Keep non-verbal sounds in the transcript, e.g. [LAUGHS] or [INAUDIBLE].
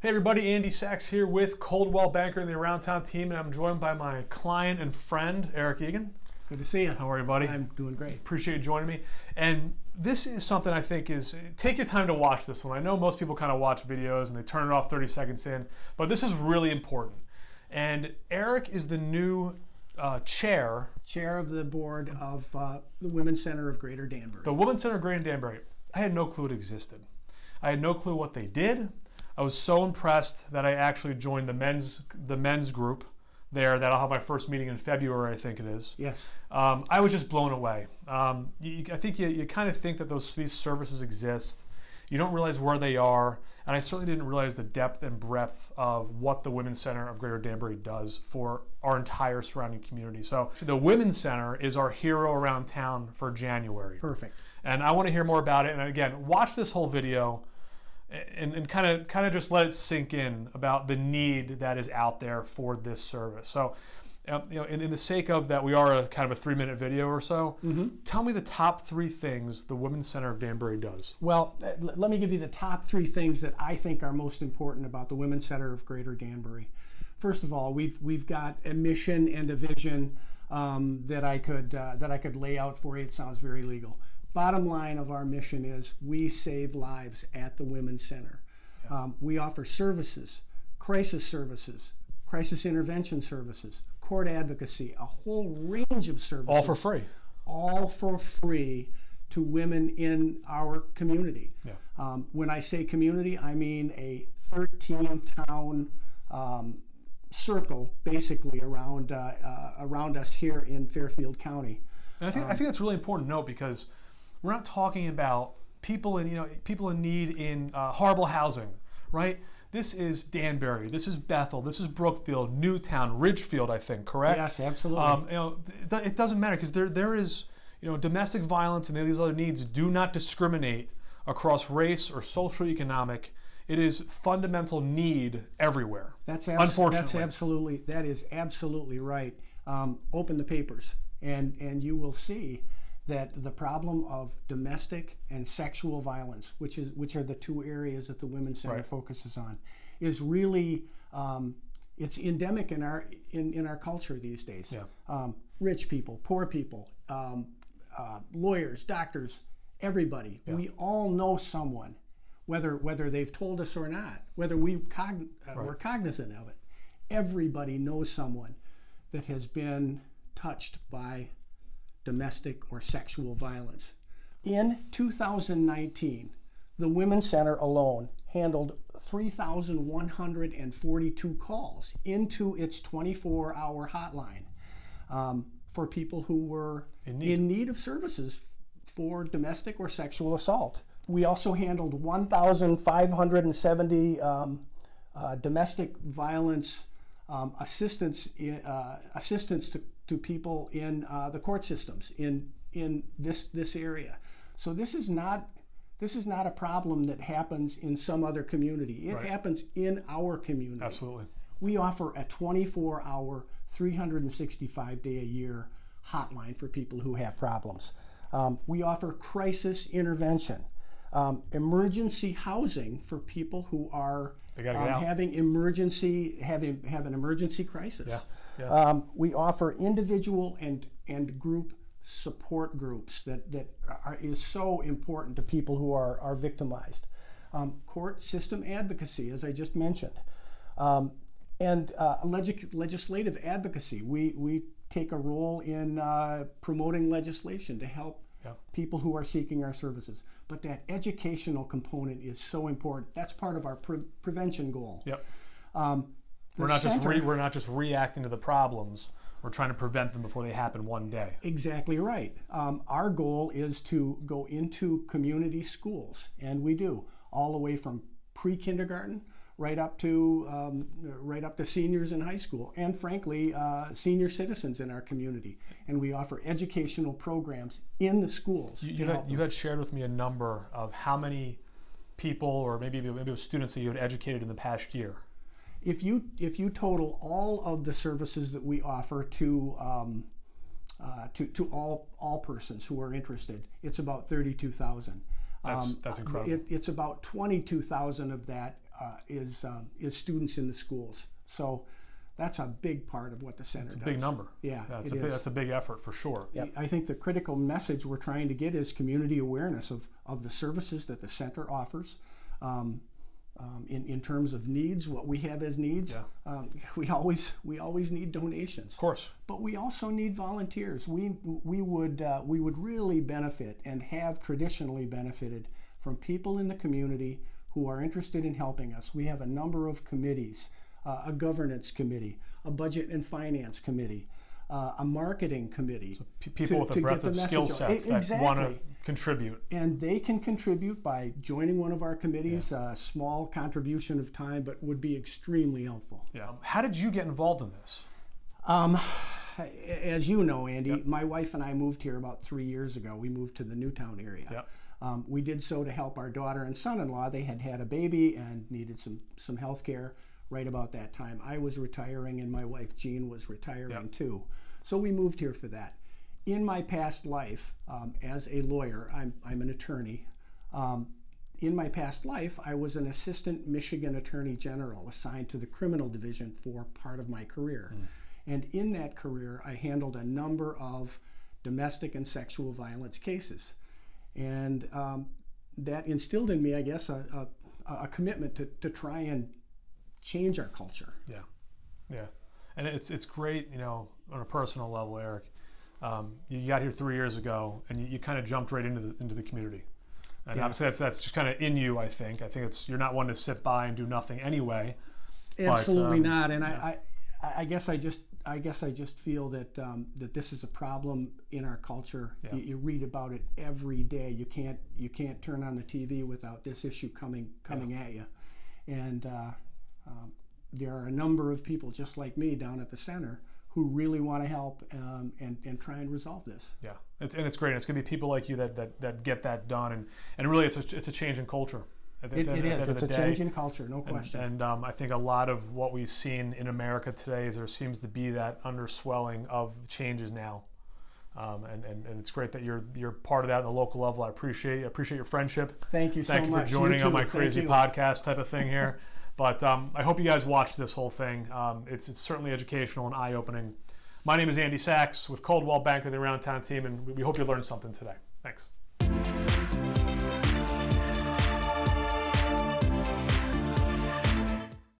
Hey everybody, Andy Sachs here with Coldwell Banker and the Around Town team, and I'm joined by my client and friend, Eric Egan. Good to see you. How are you, buddy? I'm doing great. Appreciate you joining me. And this is something I think is, take your time to watch this one. I know most people kind of watch videos and they turn it off 30 seconds in, but this is really important. And Eric is the new uh, chair, Chair of the board of uh, the Women's Center of Greater Danbury. the Women's Center of Greater Danbury. I had no clue it existed. I had no clue what they did. I was so impressed that I actually joined the men's the men's group there. That I'll have my first meeting in February, I think it is. yes. Um, I was just blown away. Um, you, I think you, you kind of think that those these services exist. You don't realize where they are, and I certainly didn't realize the depth and breadth of what the Women's Center of Greater Danbury does for our entire surrounding community. So the Women's Center is our hero around town for January, Perfect. and I want to hear more about it. And again, watch this whole video and, and kind of kind of just let it sink in about the need that is out there for this service. So, um, you know, in, in the sake of that, we are a kind of a three minute video or so. Tell me the top three things the Women's Center of Danbury does. Well, uh, let me give you the top three things that I think are most important about the Women's Center of Greater Danbury. First of all, we've we've got a mission and a vision um, that I could uh, that I could lay out for you. It sounds very legal. Bottom line of our mission is we save lives at the Women's Center. Um, we offer services, crisis services, crisis intervention services, court advocacy, a whole range of services All for free. all for free to women in our community. Yeah. Um, when I say community, I mean a 13 town um, circle basically around, uh, uh, around us here in Fairfield County. And I think I think that's really important to note because we're not talking about people in you know people in need in uh, horrible housing, right? This is Danbury, this is Bethel, this is Brookfield, Newtown, Ridgefield, I think, correct? Yes, absolutely. Um, you know, th- it doesn't matter because there there is you know domestic violence and these other needs do not discriminate across race or social economic. It is fundamental need everywhere. That's abs- Unfortunately. That's absolutely that is absolutely right. Um, open the papers, and and you will see that the problem of domestic and sexual violence, which is which are the two areas that the Women's Center Right. focuses on, is really um, it's endemic in our in, in our culture these days. Yeah. Um, rich people, poor people, um, uh, lawyers, doctors, everybody. Yeah. We all know someone, whether whether they've told us or not, whether we cogn- uh, we're cognizant of it. Everybody knows someone that has been touched by domestic or sexual violence. In 2019, the Women's Center alone handled 3,142 calls into its 24 hour hotline um, for people who were In in need. need. of services for domestic or sexual assault. We also handled 1,570 um, uh, domestic violence um, assistance uh, assistance to, to people in uh, the court systems in in this this area. So this is not this is not a problem that happens in some other community. It Right. happens in our community. Absolutely. We offer a 24 hour, 365 day a year hotline for people who have problems. Um, we offer crisis intervention, um, emergency housing for people who are They gotta get um, having emergency having have an emergency crisis. Yeah, yeah. Um, we offer individual and and group support groups that that are, is so important to people who are are victimized. Um, court system advocacy, as I just mentioned, um, and uh, leg- legislative advocacy. We we take a role in uh, promoting legislation to help Yeah. people who are seeking our services. But that educational component is so important. That's part of our pre- prevention goal. Yep. Um, We're not just re, we're not just reacting to the problems. We're trying to prevent them before they happen one day. Exactly right. Um, our goal is to go into community schools, and we do all the way from pre-kindergarten right up to um, right up to seniors in high school, and frankly, uh, senior citizens in our community. And we offer educational programs in the schools. You, you, had, you had shared with me a number of how many people, or maybe maybe students that you had educated in the past year. if you if you total all of the services that we offer to um, uh, to, to all all persons who are interested, it's about thirty two thousand. That's- that's incredible. It, it's about twenty two thousand of that uh, is um, is students in the schools. So that's a big part of what the center It's a does. big number. Yeah, that's it a big, that's a big effort for sure. I think the critical message we're trying to get is community awareness of, of the services that the center offers. Um, um, in, in terms of needs, what we have as needs, Yeah. um, we always we always need donations, Of course. but we also need volunteers. We we would uh, we would really benefit and have traditionally benefited from people in the community who are interested in helping us. We have a number of committees, uh, a governance committee, a budget and finance committee, uh, a marketing committee. P- people to- with a breadth of skill sets E- that want to contribute. and they can contribute by joining one of our committees. A small contribution of time, but would be extremely helpful. Yeah. How did you get involved in this? Um, as you know, Andy, my wife and I moved here about three years ago. We moved to the Newtown area. Yep. Um, we did so to help our daughter and son-in-law. They had had a baby and needed some some health care right about that time. I was retiring, and my wife Jean was retiring Yep. too. So we moved here for that. In my past life, um, as a lawyer, I'm I'm an attorney. Um, in my past life, I was an assistant Michigan Attorney General assigned to the criminal division for part of my career. And in that career, I handled a number of domestic and sexual violence cases. And um, that instilled in me, I guess, a, a, a commitment to, to try and change our culture. Yeah, yeah, and it's it's great, you know, on a personal level, Eric. Um, you got here three years ago, and you, you kind of jumped right into the into the community. And Yeah. obviously, that's that's just kind of in you. I think. I think it's you're not one to sit by and do nothing anyway. Absolutely um, not. And I, I, I guess I just, I guess I just feel that um, that this is a problem in our culture. Yeah. You, you read about it every day. You can't, you can't turn on the TV without this issue coming, coming at you. And uh, um, there are a number of people just like me down at the center who really want to help um, and and try and resolve this. Yeah, it's, and it's great. It's gonna be people like you that, that, that get that done, and, and really, it's a it's a change in culture. At the- It, it end It's a day. change in culture, no question. and um, I think a lot of what we've seen in America today is there seems to be that underswelling of changes now. Um, and, and, and it's great that you're you're part of that at the local level. I appreciate appreciate your friendship. Thank you so Thank you for much. You joining on my Thank crazy you. podcast type of thing [LAUGHS] here. but um, I hope you guys watched this whole thing. Um, it's, it's certainly educational and eye opening. My name is Andy Sachs with Coldwell Banker, the Around Town team, and we we hope you learned something today. Thanks.